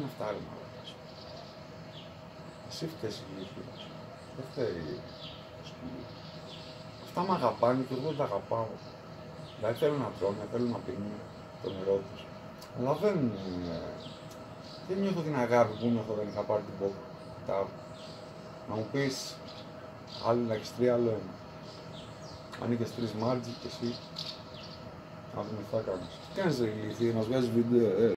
είναι αυτά, ρε μαλάκα. Εσύ φταίς η γη σου. Δεν φταίει το σκύλο. Αυτά με αγαπάνε και εγώ δεν τα αγαπάω. Δηλαδή θέλουν να τρώνε, θέλουν να πίνουν το νερό τους. Αλλά δεν, δεν νιώθω την αγάπη που νιώθω δεν είχα πάρει την πόπη. Τα... Να μου πεις, άλλο να έχεις τρία, άλλο ένα. Αν είχες τρεις μάρτζι και εσύ, να δούμε τι θα κάνεις. Τι κάνεις ρε ηλίθιε, μας βγάζεις βίντεο, ε;